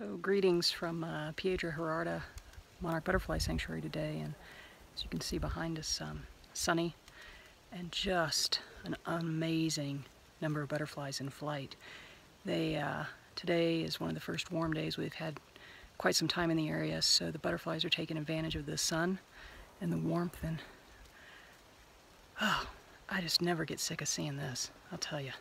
So greetings from uh, Piedra Herrada Monarch Butterfly Sanctuary today and as you can see behind us um, sunny and just an amazing number of butterflies in flight. They uh, Today is one of the first warm days we've had quite some time in the area so the butterflies are taking advantage of the sun and the warmth and oh I just never get sick of seeing this I'll tell you.